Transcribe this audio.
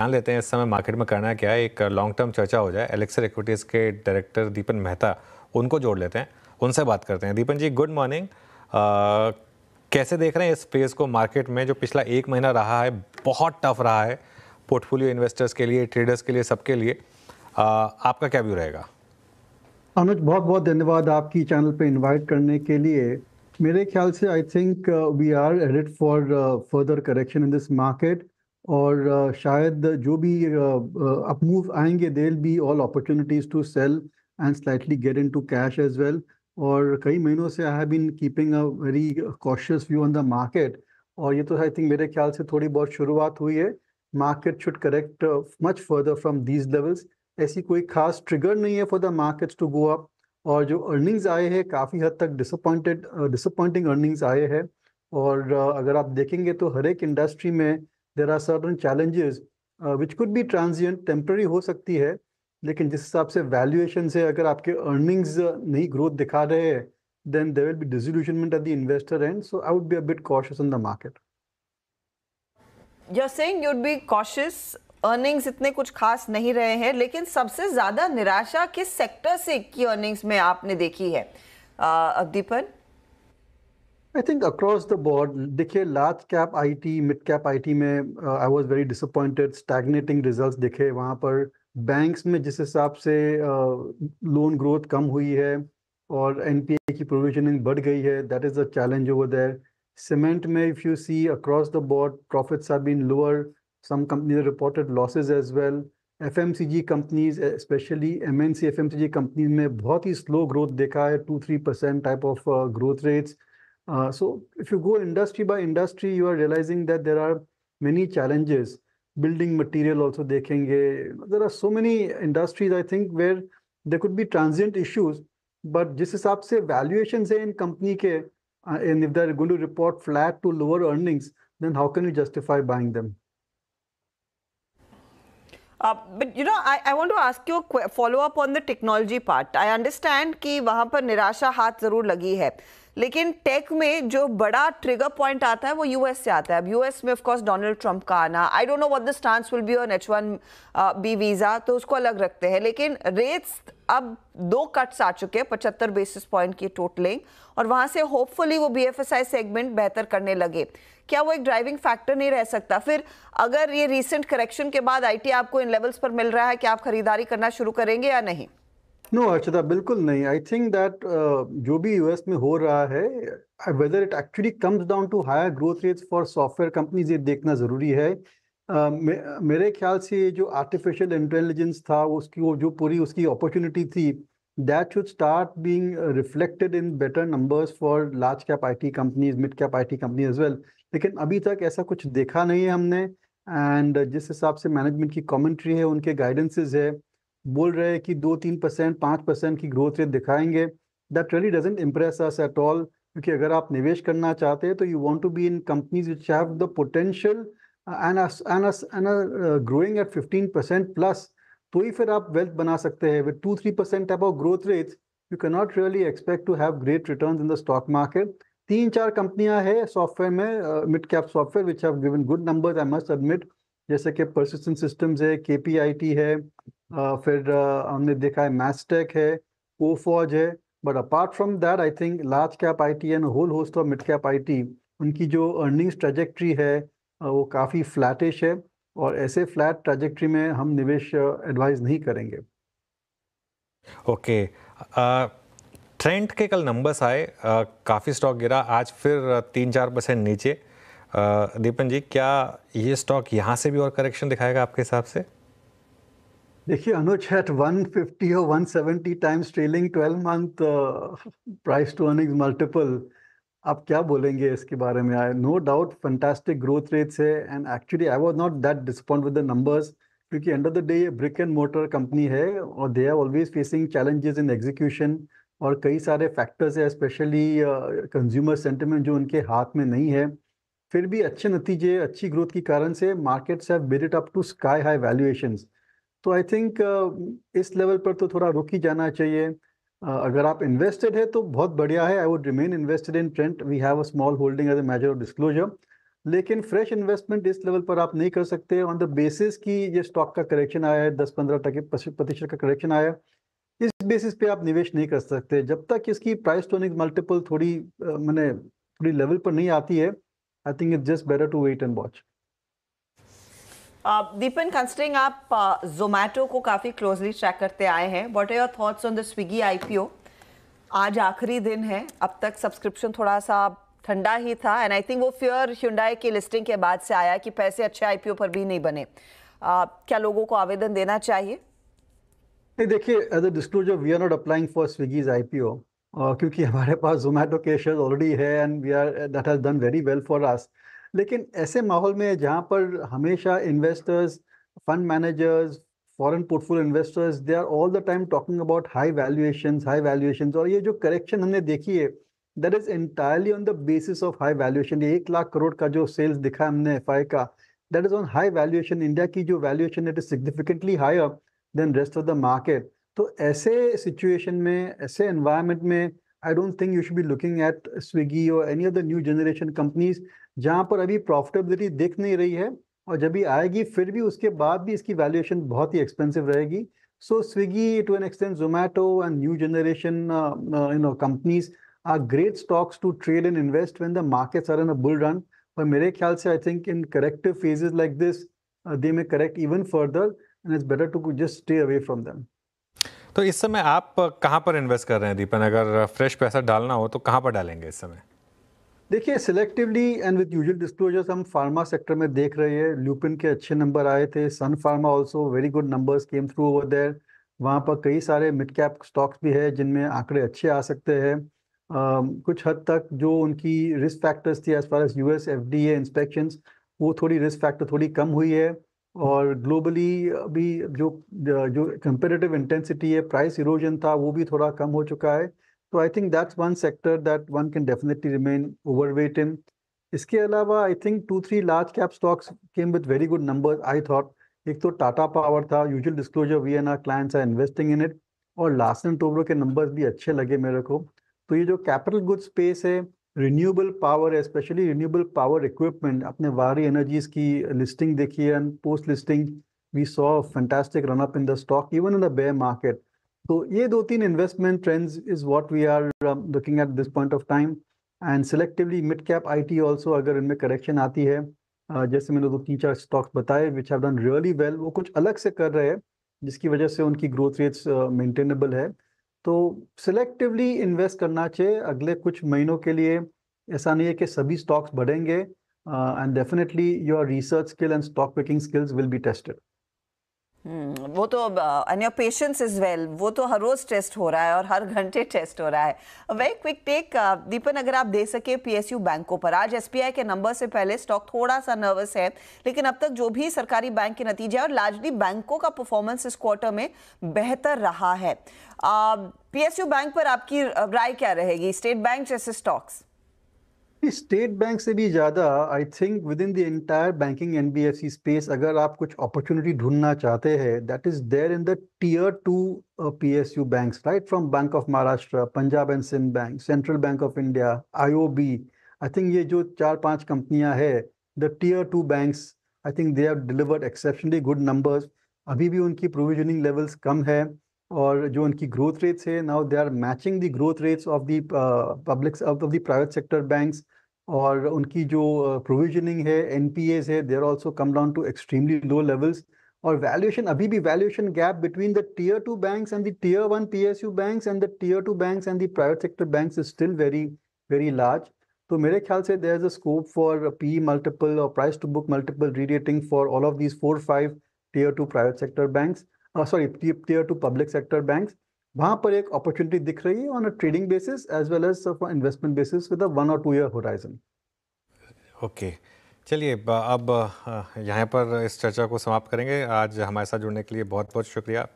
जान लेते हैं इस समय मार्केट में करना क्या है? एक लॉन्ग टर्म चर्चा हो जाए। एलेक्सर इक्विटीज़ के डायरेक्टर दीपन मेहता उनको जोड़ लेते हैं। उनसे बात करते हैं। दीपन जी गुड मॉर्निंग कैसे देख रहे हैं इस स्पेस को मार्केट में जो पिछला एक महीना रहा है? बहुत टफ रहा है पोर्टफोलियो इन्वेस्टर्स के लिए ट्रेडर्स के लिए सबके लिए। आ, आपका क्या व्यू रहेगा? अनुज बहुत बहुत धन्यवाद आपकी चैनल पे इनवाइट करने के लिए। मेरे ख्याल से I think we are headed for further correction in this market और शायद जो भी अप मूव आएँगे there be all opportunities to sell and slightly get into cash as well और कई महीनों से I have been keeping a very cautious view on the market और ये तो आई थिंक मेरे ख्याल से थोड़ी बहुत शुरुआत हुई है। Market should correct much further from these levels ऐसी कोई खास ट्रिगर नहीं है for the markets to go up और जो अर्निंग्स आए हैं, काफ़ी हद तक डिसअपॉइंटेड डिसअपॉइंटिंग अर्निंग्स आए हैं। और अगर आप देखेंगे तो हर एक इंडस्ट्री में there are certain challenges which could be transient temporary हो सकती है, लेकिन जिस हिसाब से वैल्यूएशन से अगर आपके अर्निंग्स नहीं ग्रोथ दिखा रहे हैं, then there will be disillusionment at the investor end, so i would be a bit cautious in the market. You're saying you'd be cautious earnings इतने कुछ खास नहीं रहे हैं, लेकिन सबसे ज़्यादा निराशा किस सेक्टर से की अर्निंग्स में आपने देखी है? अवदीपन I think across the board देखिए large cap IT mid cap IT में I was very disappointed stagnating results दिखे वहाँ पर बैंक्स में जिस हिसाब से लोन uh, ग्रोथ कम हुई है और एनपीए की प्रोविजनिंग बढ़ गई है that is a challenge over there cement में if you see across the board profits are been lower Some companies reported losses as well. FMCG companies, especially MNC FMCG companies में बहुत ही slow growth देखा है, two three percent type of growth rates. Uh, so if you go industry by industry, you are realizing that there are many challenges. Building material also देखेंगे. There are so many industries I think where there could be transient issues, but जिस हिसाब से valuations है in company के, uh, and if they're going to report flat to lower earnings, then how can you justify buying them? Uh, but you know, I, I want to ask you a follow up on the technology part. I understand कि वहां पर निराशा हाथ जरूर लगी है लेकिन take में जो बड़ा ट्रिगर पॉइंट आता है, वो यूएस से आता है। अब यूएस में ऑफ़ कोर्स डोनाल्ड ट्रंप का आना। I don't know what the stance will be on H one B visa तो उसको अलग रखते हैं। लेकिन रेट्स अब दो कट्स आ चुके हैं, पचहत्तर बेसिस पॉइंट की टोटलिंग और वहाँ से होपफुली वो बी सेगमेंट बेहतर करने लगे। क्या वो एक ड्राइविंग फैक्टर नहीं रह सकता? फिर अगर ये रिसेंट करेक्शन के बाद आईटी आपको इन लेवल्स पर मिल रहा है कि आप खरीदारी करना शुरू करेंगे या नहीं? नो अर्चिता बिल्कुल नहीं। आई थिंक दैट जो भी यूएस में हो रहा है whether it actually comes down to higher growth rates for software companies ये देखना ज़रूरी है। Uh, मे, मेरे ख्याल से जो आर्टिफिशियल इंटेलिजेंस था उसकी वो जो पूरी उसकी अपॉर्चुनिटी थी that should start being reflected in better numbers for large cap IT companies mid cap IT company as well लेकिन अभी तक ऐसा कुछ देखा नहीं है हमने एंड जिस हिसाब से मैनेजमेंट की कमेंट्री है उनके गाइडेंसेज है बोल रहे हैं कि दो तीन परसेंट, पाँच परसेंट की ग्रोथ रेट दिखाएँगे। That really doesn't impress us at all क्योंकि अगर आप निवेश करना चाहते हैं तो you want to be in companies which have the potential growing at fifteen percent plus तो ही फिर आप वेल्थ बना सकते हैं। With two three percent type of growth rates you can not really expect to have great return in the stock market तीन, चार कंपनियाँ हैं सॉफ्टवेयर में mid cap software which have given good numbers I must admit जैसे कि persistent systems है KPIT है फिर हमने देखा है मैस्टेक है कोफॉज है but apart from that I think large cap IT and whole host of mid cap IT उनकी जो अर्निंग्स ट्रेजेक्ट्री है वो काफ़ी फ्लैटिश है और ऐसे फ्लैट ट्रेजेक्ट्री में हम निवेश एडवाइज नहीं करेंगे। ओके ट्रेंड के कल नंबर्स आए काफ़ी स्टॉक गिरा, आज फिर तीन चार परसेंट नीचे। दीपन जी, क्या ये स्टॉक यहाँ से भी और करेक्शन दिखाएगा आपके हिसाब से? देखिए, अनुज एट 150 और 170 times trailing 12 month price to earnings multiple आप क्या बोलेंगे इसके बारे में? I no doubt fantastic growth rates है and actually I was not that disappoint with the numbers क्योंकि एंड ऑफ़ द डे ये ब्रिक एंड मोटर कंपनी है, और they are always facing challenges in execution और कई सारे factors है specially consumer sentiment जो उनके हाथ में नहीं है। फिर भी अच्छे नतीजे अच्छी ग्रोथ के कारण से markets have bid it up to sky high valuations तो आई थिंक uh, इस लेवल पर तो थोड़ा रुक ही जाना चाहिए। Uh, अगर आप इन्वेस्टेड है तो बहुत बढ़िया है। I would remain invested in Trent we have a small holding as a major of disclosure लेकिन फ्रेश इन्वेस्टमेंट इस लेवल पर आप नहीं कर सकते। ऑन द बेसिस की ये स्टॉक का करेक्शन आया है दस पंद्रह टके प्रतिशत का करेक्शन आया है। इस बेसिस पे आप निवेश नहीं कर सकते। जब तक इसकी प्राइस टोनिक मल्टीपल थोड़ी मैंने थोड़ी लेवल पर नहीं आती है I think it's just better to wait and watch Deepan considering आप जोमैटो uh, को काफ़ी क्लोजली ट्रैक करते आए हैं what are your thoughts on the Swiggy IPO आज आखिरी दिन है अब तक सब्सक्रिप्शन थोड़ा सा ठंडा ही था एंड आई थिंक वो फियर ह्यूंडाई की लिस्टिंग के बाद से आया कि पैसे अच्छे आईपीओ पर भी नहीं बने। Uh, क्या लोगों को आवेदन देना चाहिए? नहीं देखिए as a disclosure we are not applying for Swiggy's IPO क्योंकि हमारे पास जोमेटो के शेयर ऑलरेडी है and we are that has done very well for us लेकिन ऐसे माहौल में जहाँ पर हमेशा investors fund managers foreign portfolio investors they are all the time talking about high valuation high valuation और ये जो करेक्शन हमने देखी है that is entirely on the basis of high valuation ये एक लाख करोड़ का जो सेल्स दिखा है हमने एफ़ का that is on high valuation India की जो valuation it is significantly higher than rest of the market तो ऐसे सिचुएशन में, ऐसे एनवायरमेंट में I don't think you should be looking at Swiggy और any the new generation companies जहाँ पर अभी प्रॉफिटेबिलिटी दिख नहीं रही है, और जब भी आएगी, फिर भी उसके बाद भी इसकी वैल्यूएशन बहुत ही एक्सपेंसिव रहेगी। So Swiggy to an extent Zomato and new generation you know companies are great stocks to trade and invest when the markets are in a bull run पर मेरे ख्याल से I think in corrective phases like this they may correct even further and it's better to just stay away from them तो इस समय आप कहाँ पर इन्वेस्ट कर रहे हैं, दीपन? अगर फ्रेश पैसा डालना हो तो कहाँ पर डालेंगे इस समय? देखिए selectively and with usual disclosures हम फार्मा सेक्टर में देख रहे हैं। ल्यूपिन के अच्छे नंबर आए थे। Sun Pharma also very good numbers came through over there वहाँ पर कई सारे मिड कैप स्टॉक्स भी है जिनमें आंकड़े अच्छे आ सकते हैं। कुछ हद तक जो उनकी रिस्क फैक्टर्स थी as far as US FDA inspections वो थोड़ी रिस्क फैक्टर थोड़ी कम हुई है। और ग्लोबली अभी जो जो कंपेरेटिव इंटेंसिटी है प्राइस इरोजन था, वो भी थोड़ा कम हो चुका है। तो I think that's one sector that one can definitely remain overweight in इसके अलावा I think two three large cap stocks came with very good number I thought एक तो टाटा पावर था usual disclosure we and our clients are investing in it और last and Toubro के numbers भी अच्छे लगे मेरे को। तो ये जो कैपिटल गुड स्पेस है रिन्यूएबल पावर है स्पेशली रिन्यूएबल पावर इक्विपमेंट अपने वारी एनर्जीज की लिस्टिंग देखिए and post listing we saw fantastic run up in the stock even in the bear market तो ये दो तीन investment trends is what we are looking at this point of time and selectively mid cap IT also अगर इनमें correction आती है uh, जैसे मैंने दो तीन चार स्टॉक्स बताए which have done really well वो कुछ अलग से कर रहे हैं जिसकी वजह से उनकी ग्रोथ रेट्स मेंटेनेबल है। तो सिलेक्टिवली इन्वेस्ट करना चाहिए अगले कुछ महीनों के लिए। ऐसा नहीं है कि सभी स्टॉक्स बढ़ेंगे and definitely your research skill and stock picking skills will be tested वो तो and your patience is well वो तो हर रोज टेस्ट हो रहा है और हर घंटे टेस्ट हो रहा है। वेरी क्विक टेक दीपन, अगर आप दे सके पीएसयू बैंकों पर। आज एसबीआई के नंबर से पहले स्टॉक थोड़ा सा नर्वस है, लेकिन अब तक जो भी सरकारी बैंक के नतीजे और लार्जली बैंकों का परफॉर्मेंस इस क्वार्टर में बेहतर रहा है। पीएसयू बैंक पर आपकी राय क्या रहेगी? स्टेट बैंक जैसे स्टॉक्स स्टेट बैंक से भी ज़्यादा I think within the entire banking NBFC space अगर आप कुछ अपॉर्चुनिटी ढूंढना चाहते हैं that is there in the tier two PSU banks right from Bank of Maharashtra Punjab and Sind Bank Central Bank of India IOB I think ये जो चार पाँच कंपनियाँ हैं the tier two banks I think they have delivered exceptionally good numbers अभी भी उनकी provisioning levels कम है। और जो उनकी ग्रोथ रेट्स है now they are matching the growth rates of the public of the private sector banks और उनकी जो प्रोविजनिंग uh, है एनपीएस है there also come down to extremely low levels और वैल्यूएशन अभी भी valuation gap between the tier two banks and the tier one PSU banks and the tier two banks and the private sector banks is still very very large तो मेरे ख्याल से there is a scope for P multiple और price to book multiple rerating for all of these four five tier two private sector banks sorry tier two public sector banks वहाँ पर एक opportunity दिख रही है on a trading basis as well as investment basis with one और two year horizon okay चलिए, अब यहाँ पर इस चर्चा को समाप्त करेंगे। आज हमारे साथ जुड़ने के लिए बहुत बहुत शुक्रिया।